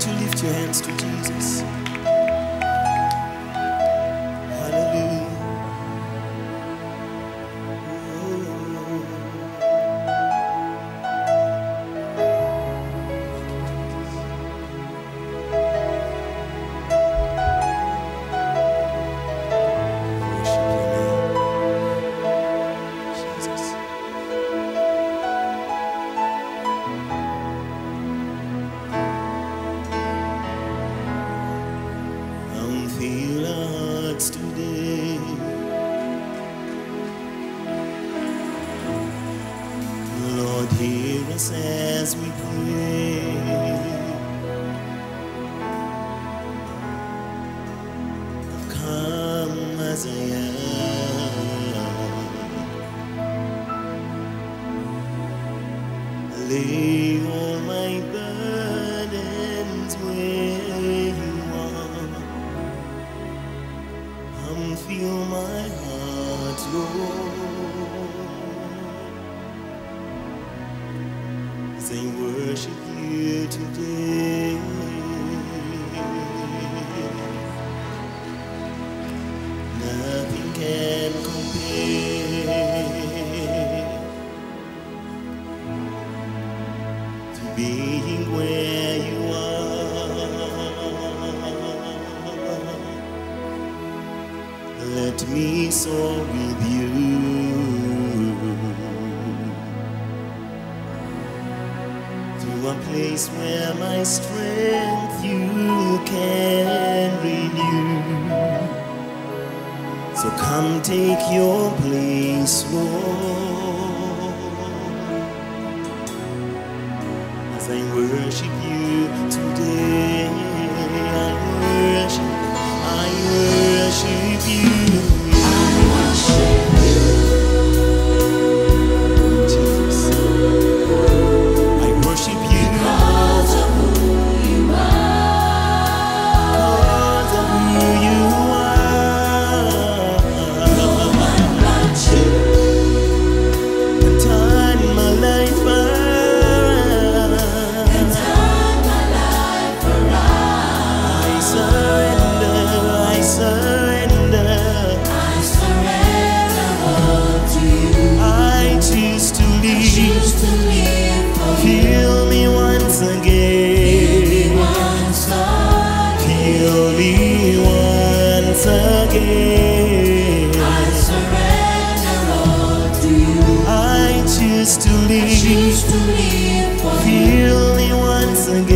to lift your hands to Jesus. heal hearts today. Lord, hear us as we pray. Come as I am. Lead Let me soar with you to a place where my strength you can renew. So come take your place, Lord. again. I surrender all to you. I choose to live. I choose to live for you. Heal me once again.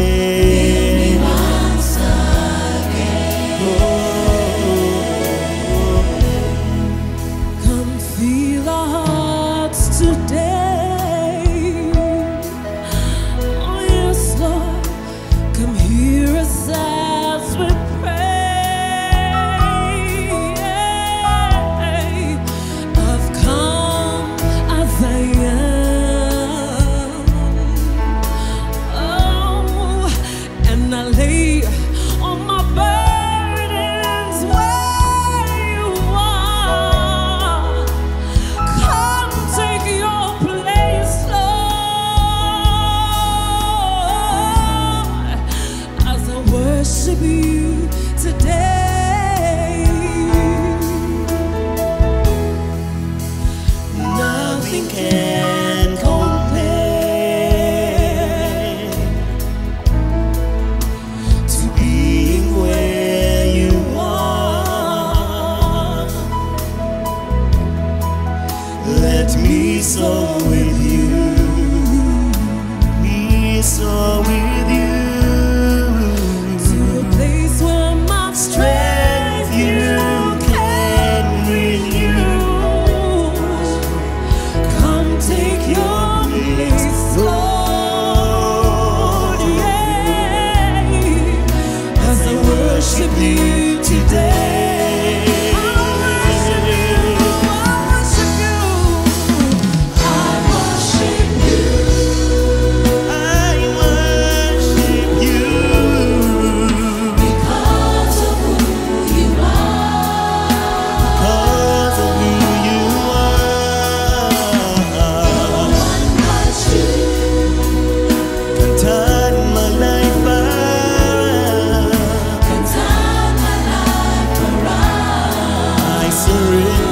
misery